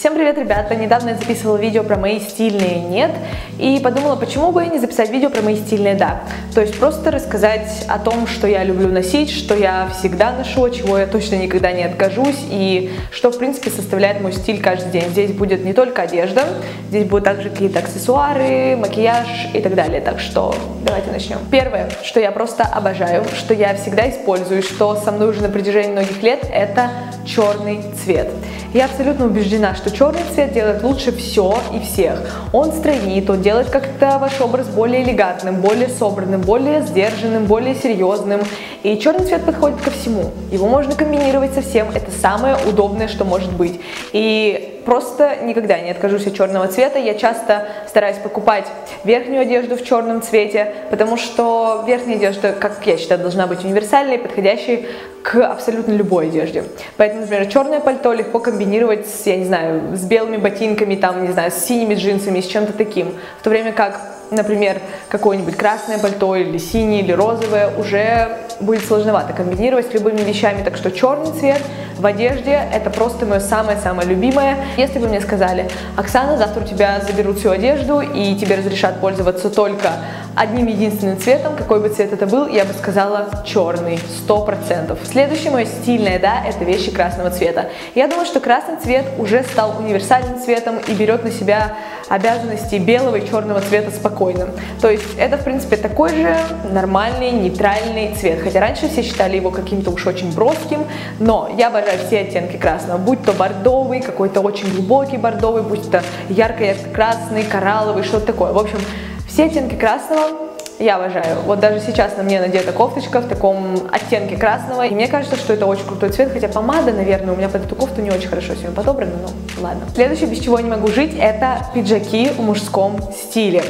Всем привет, ребята! Недавно я записывала видео про мои стильные «нет» и подумала, почему бы не записать видео про мои стильные «да». То есть просто рассказать о том, что я люблю носить, что я всегда ношу, чего я точно никогда не откажусь и что, в принципе, составляет мой стиль каждый день. Здесь будет не только одежда, здесь будут также какие-то аксессуары, макияж и так далее. Так что давайте начнем. Первое, что я просто обожаю, что я всегда использую, что со мной уже на протяжении многих лет, это черный цвет. Я абсолютно убеждена, что черный цвет делает лучше все и всех. Он стройнит, он делает как-то ваш образ более элегантным, более собранным, более сдержанным, более серьезным. И черный цвет подходит ко всему. Его можно комбинировать со всем. Это самое удобное, что может быть. И просто никогда не откажусь от черного цвета. Я часто стараюсь покупать верхнюю одежду в черном цвете, потому что верхняя одежда, как я считаю, должна быть универсальной, подходящей к абсолютно любой одежде. Поэтому, например, черное пальто легко комбинировать с, я не знаю, с белыми ботинками, там, не знаю, с синими джинсами, с чем-то таким. В то время как, например, какое-нибудь красное пальто или синее, или розовое уже будет сложновато комбинировать с любыми вещами, так что черный цвет в одежде это просто мое самое-самое любимое. Если бы мне сказали, Оксана, завтра у тебя заберут всю одежду и тебе разрешат пользоваться только одним единственным цветом, какой бы цвет это был, я бы сказала черный, сто процентов. Следующее мое стильное, да, это вещи красного цвета. Я думаю, что красный цвет уже стал универсальным цветом и берет на себя обязанности белого и черного цвета спокойно. То есть это, в принципе, такой же нормальный, нейтральный цвет. Хотя раньше все считали его каким-то уж очень броским, но я обожаю все оттенки красного, будь то бордовый, какой-то очень глубокий бордовый, будь то ярко-ярко-красный, коралловый, что-то такое. В общем, все оттенки красного я обожаю. Вот даже сейчас на мне надета кофточка в таком оттенке красного. И мне кажется, что это очень крутой цвет, хотя помада, наверное, у меня под эту кофту не очень хорошо сегодня подобрана, но ладно. Следующее, без чего я не могу жить, это пиджаки в мужском стиле.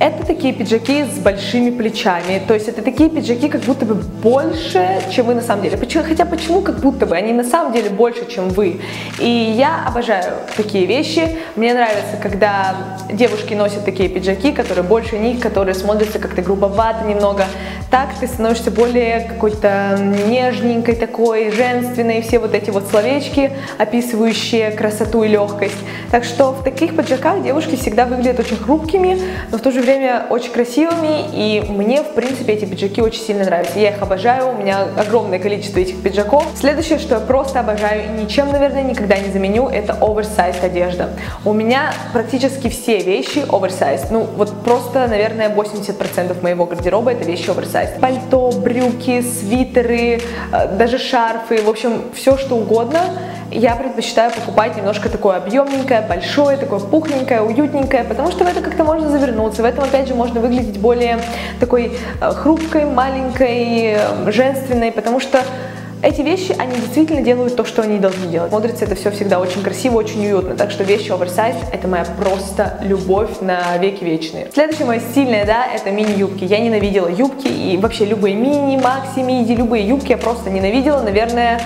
Это такие пиджаки с большими плечами, то есть это такие пиджаки как будто бы больше, чем вы на самом деле. Почему, хотя почему как будто бы? Они на самом деле больше, чем вы. И я обожаю такие вещи. Мне нравится, когда девушки носят такие пиджаки, которые больше них, которые смотрятся как-то грубовато немного. Так ты становишься более какой-то нежненькой такой, женственной, все вот эти вот словечки, описывающие красоту и легкость. Так что в таких пиджаках девушки всегда выглядят очень хрупкими, но в то же время очень красивыми, и мне, в принципе, эти пиджаки очень сильно нравятся. Я их обожаю, у меня огромное количество этих пиджаков. Следующее, что я просто обожаю и ничем, наверное, никогда не заменю, это оверсайз одежда. У меня практически все вещи оверсайз. Ну, вот просто, наверное, 80% моего гардероба это вещи оверсайз. Пальто, брюки, свитеры, э, даже шарфы, в общем, все что угодно я предпочитаю покупать немножко такое объемненькое, большое, такое пухленькое, уютненькое, потому что в это как-то можно завернуться, в этом опять же можно выглядеть более такой э, хрупкой, маленькой, э, женственной, потому что эти вещи, они действительно делают то, что они должны делать. Смотрится это все всегда очень красиво, очень уютно. Так что вещи оверсайз – это моя просто любовь на веки вечные. Следующее мое стильное, да, это мини-юбки. Я ненавидела юбки и вообще любые мини, макси, миди, любые юбки я просто ненавидела, наверное,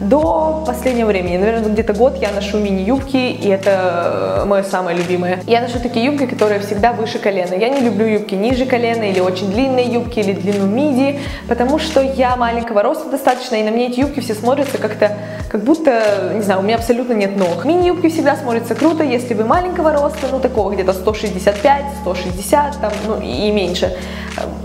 до последнего времени. Наверное, где-то год я ношу мини-юбки, и это мое самое любимое. Я ношу такие юбки, которые всегда выше колена. Я не люблю юбки ниже колена, или очень длинные юбки, или длину миди, потому что я маленького роста достаточно, и на мне эти юбки все смотрятся как-то, как будто, не знаю, у меня абсолютно нет ног. Мини-юбки всегда смотрятся круто, если вы маленького роста, ну такого где-то 165, 160, там, ну и меньше.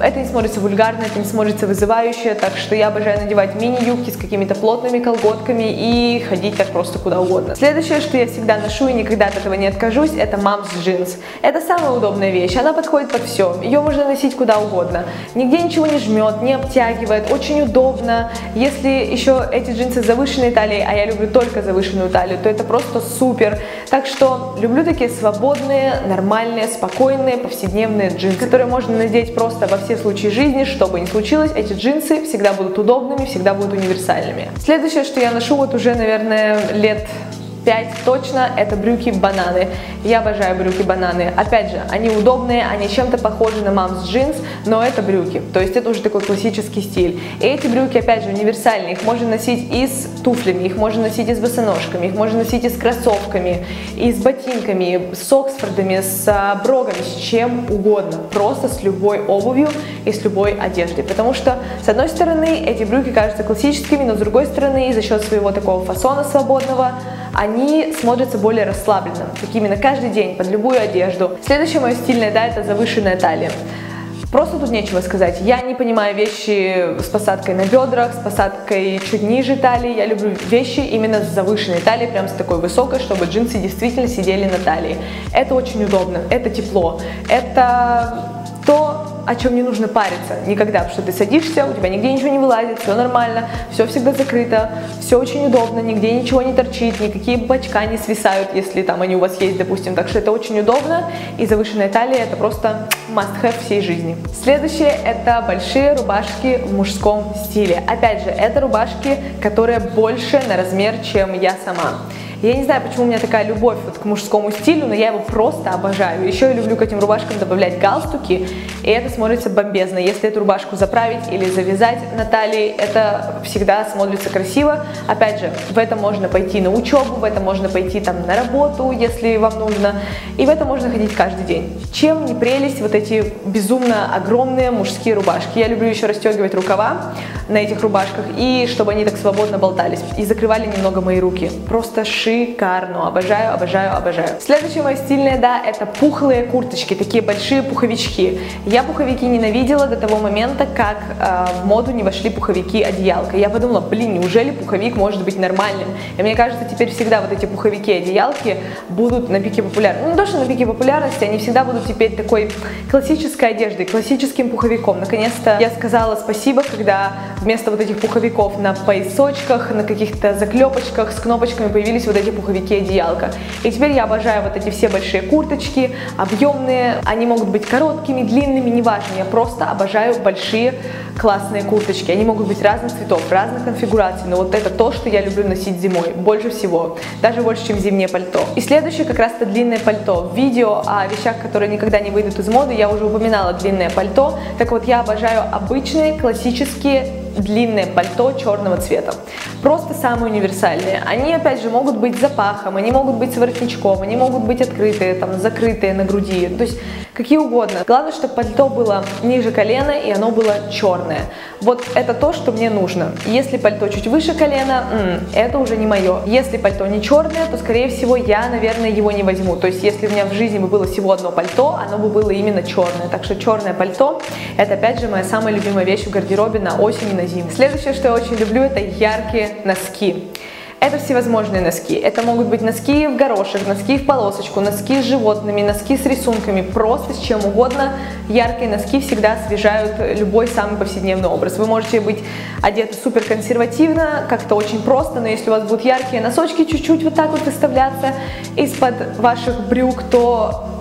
Это не смотрится вульгарно, это не смотрится вызывающе, так что я обожаю надевать мини-юбки с какими-то плотными колготками, колготками и ходить так просто куда угодно. Следующее, что я всегда ношу и никогда от этого не откажусь, это мамс джинс. Это самая удобная вещь, она подходит под все. Ее можно носить куда угодно. Нигде ничего не жмет, не обтягивает, очень удобно. Если еще эти джинсы завышенной талией, а я люблю только завышенную талию, то это просто супер. Так что люблю такие свободные, нормальные, спокойные, повседневные джинсы, которые можно надеть просто во все случаи жизни, что бы ни случилось, эти джинсы всегда будут удобными, всегда будут универсальными. Следующее, что я ношу вот уже, наверное, лет 5 точно это брюки-бананы. Я обожаю брюки-бананы. Опять же, они удобные, они чем-то похожи на мамс джинс, но это брюки. То есть это уже такой классический стиль. И эти брюки, опять же, универсальные. Их можно носить и с туфлями, их можно носить и с босоножками, их можно носить и с кроссовками, и с ботинками, с оксфордами, с а, брогами, с чем угодно. Просто с любой обувью и с любой одеждой. Потому что, с одной стороны, эти брюки кажутся классическими, но с другой стороны, за счет своего такого фасона свободного, они смотрятся более расслабленно, такими на каждый день, под любую одежду. Следующее мое стильное, да, это завышенная талия. Просто тут нечего сказать. Я не понимаю вещи с посадкой на бедрах, с посадкой чуть ниже талии. Я люблю вещи именно с завышенной талией, прям с такой высокой, чтобы джинсы действительно сидели на талии. Это очень удобно, это тепло, это то, о чем не нужно париться никогда, потому что ты садишься, у тебя нигде ничего не вылазит, все нормально, все всегда закрыто, все очень удобно, нигде ничего не торчит, никакие бачка не свисают, если там они у вас есть, допустим, так что это очень удобно, и завышенная талия это просто must-have всей жизни. Следующее это большие рубашки в мужском стиле. Опять же, это рубашки, которые больше на размер, чем я сама. Я не знаю, почему у меня такая любовь вот к мужскому стилю, но я его просто обожаю. Еще я люблю к этим рубашкам добавлять галстуки, и это смотрится бомбезно. Если эту рубашку заправить или завязать на талии, это всегда смотрится красиво. Опять же, в этом можно пойти на учебу, в этом можно пойти там на работу, если вам нужно, и в этом можно ходить каждый день. Чем не прелесть вот эти безумно огромные мужские рубашки. Я люблю еще расстегивать рукава на этих рубашках, и чтобы они так свободно болтались, и закрывали немного мои руки. Просто шик шикарно. Обожаю, обожаю, обожаю. Следующее мое стильное, да, это пухлые курточки, такие большие пуховички. Я пуховики ненавидела до того момента, как э, в моду не вошли пуховики одеялка. Я подумала, блин, неужели пуховик может быть нормальным? И мне кажется, теперь всегда вот эти пуховики одеялки будут на пике популярности. Ну, не то, что на пике популярности, они всегда будут теперь такой классической одеждой, классическим пуховиком. Наконец-то я сказала спасибо, когда вместо вот этих пуховиков на поясочках, на каких-то заклепочках с кнопочками появились вот эти пуховики одеялка. И теперь я обожаю вот эти все большие курточки, объемные, они могут быть короткими, длинными, неважно, я просто обожаю большие классные курточки. Они могут быть разных цветов, разных конфигураций, но вот это то, что я люблю носить зимой, больше всего, даже больше, чем зимнее пальто. И следующее как раз-то длинное пальто. В видео о вещах, которые никогда не выйдут из моды, я уже упоминала длинное пальто. Так вот, я обожаю обычные классические длинное пальто черного цвета. Просто самые универсальные. Они, опять же, могут быть запахом, они могут быть с воротничком, они могут быть открытые, там, закрытые на груди. То есть какие угодно. Главное, чтобы пальто было ниже колена и оно было черное. Вот это то, что мне нужно. Если пальто чуть выше колена, это уже не мое. Если пальто не черное, то, скорее всего, я, наверное, его не возьму. То есть, если у меня в жизни бы было всего одно пальто, оно бы было именно черное. Так что черное пальто, это, опять же, моя самая любимая вещь в гардеробе на осень и на зиму. Следующее, что я очень люблю, это яркие носки. Это всевозможные носки. Это могут быть носки в горошек, носки в полосочку, носки с животными, носки с рисунками, просто с чем угодно. Яркие носки всегда освежают любой самый повседневный образ. Вы можете быть одеты супер консервативно, как-то очень просто, но если у вас будут яркие носочки чуть-чуть вот так вот выставляться из-под ваших брюк, то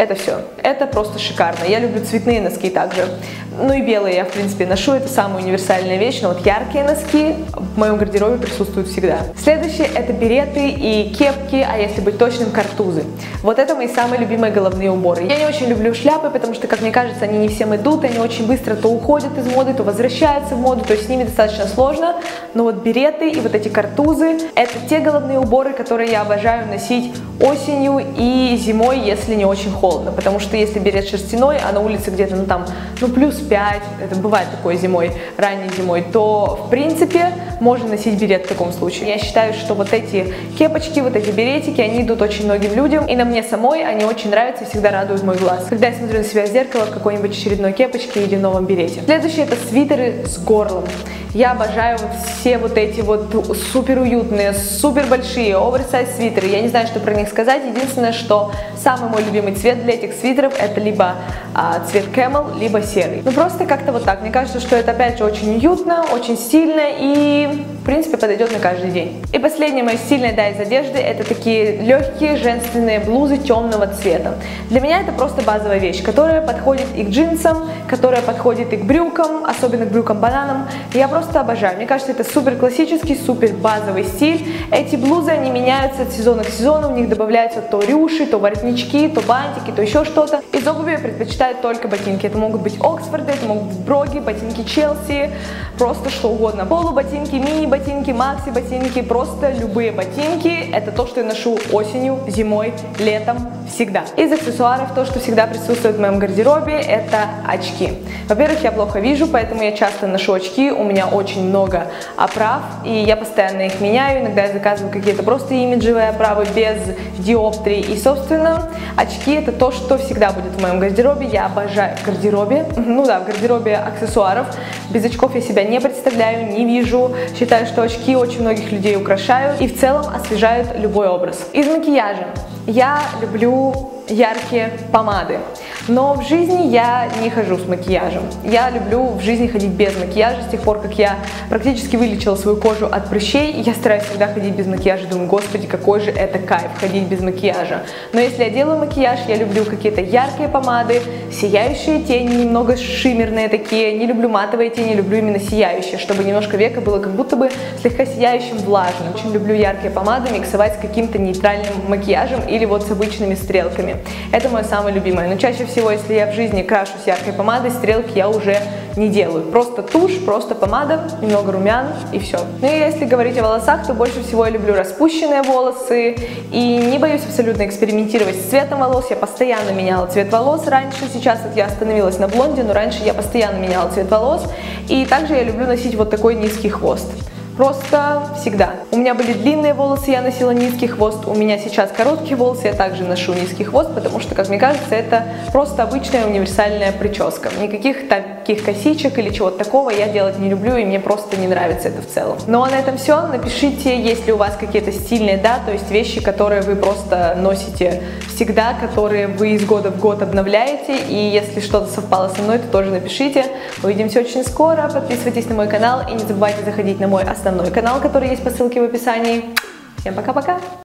это все. Это просто шикарно. Я люблю цветные носки также. Ну и белые я, в принципе, ношу. Это самая универсальная вещь. Но вот яркие носки в моем гардеробе присутствуют всегда. Следующее это береты и кепки, а если быть точным, картузы. Вот это мои самые любимые головные уборы. Я не очень люблю шляпы, потому что, как мне кажется, они не всем идут. Они очень быстро то уходят из моды, то возвращаются в моду. То есть с ними достаточно сложно. Но вот береты и вот эти картузы это те головные уборы, которые я обожаю носить осенью и зимой, если не очень холодно холодно, потому что если берет шерстяной, а на улице где-то, ну там, ну плюс 5, это бывает такой зимой, ранней зимой, то в принципе можно носить берет в таком случае. Я считаю, что вот эти кепочки, вот эти беретики, они идут очень многим людям, и на мне самой они очень нравятся и всегда радуют мой глаз. Когда я смотрю на себя в зеркало в какой-нибудь очередной кепочке или новом берете. Следующее это свитеры с горлом. Я обожаю все вот эти вот супер уютные, супер большие оверсайз свитеры. Я не знаю, что про них сказать. Единственное, что самый мой любимый цвет для этих свитеров это либо а, цвет camel, либо серый. Ну просто как-то вот так. Мне кажется, что это опять же очень уютно, очень стильно и в принципе подойдет на каждый день. И последнее мое стильное, да, из одежды это такие легкие женственные блузы темного цвета. Для меня это просто базовая вещь, которая подходит и к джинсам, которая подходит и к брюкам, особенно к брюкам-бананам. Я просто обожаю. Мне кажется, это супер классический, супер базовый стиль. Эти блузы, они меняются от сезона к сезону, в них добавляются то рюши, то воротнички, то бантики, то еще что-то. Из обуви я предпочитаю только ботинки. Это могут быть Оксфорды, это могут быть броги, ботинки Челси, просто что угодно. Полуботинки, мини-ботинки, макси-ботинки, просто любые ботинки. Это то, что я ношу осенью, зимой, летом, всегда. Из аксессуаров то, что всегда присутствует в моем гардеробе, это очки. Во-первых, я плохо вижу, поэтому я часто ношу очки, у меня очень много оправ, и я постоянно их меняю, иногда я заказываю какие-то просто имиджевые оправы без диоптрий, и, собственно, очки это то, что всегда будет в моем гардеробе, я обожаю в гардеробе, ну да, в гардеробе аксессуаров, без очков я себя не представляю, не вижу, считаю, что очки очень многих людей украшают и в целом освежают любой образ. Из макияжа я люблю яркие помады. Но в жизни я не хожу с макияжем. Я люблю в жизни ходить без макияжа. С тех пор, как я практически вылечила свою кожу от прыщей, я стараюсь всегда ходить без макияжа. Думаю, господи, какой же это кайф ходить без макияжа. Но если я делаю макияж, я люблю какие-то яркие помады, сияющие тени, немного шиммерные такие. Не люблю матовые тени, люблю именно сияющие, чтобы немножко века было как будто бы слегка сияющим, влажным. Очень люблю яркие помады миксовать с каким-то нейтральным макияжем или вот с обычными стрелками. Это мое самое любимое. Но чаще всего, если я в жизни крашусь яркой помадой, стрелки я уже не делаю. Просто тушь, просто помада, немного румян и все. Ну и если говорить о волосах, то больше всего я люблю распущенные волосы и не боюсь абсолютно экспериментировать с цветом волос. Я постоянно меняла цвет волос раньше, сейчас вот я остановилась на блонде, но раньше я постоянно меняла цвет волос. И также я люблю носить вот такой низкий хвост. Просто всегда. У меня были длинные волосы, я носила низкий хвост. У меня сейчас короткие волосы, я также ношу низкий хвост, потому что, как мне кажется, это просто обычная универсальная прическа. Никаких таких косичек или чего-то такого я делать не люблю, и мне просто не нравится это в целом. Ну а на этом все. Напишите, есть ли у вас какие-то стильные, да, то есть вещи, которые вы просто носите всегда, которые вы из года в год обновляете. И если что-то совпало со мной, то тоже напишите. Увидимся очень скоро. Подписывайтесь на мой канал и не забывайте заходить на мой основной канал, который есть по ссылке в описании. Всем пока-пока!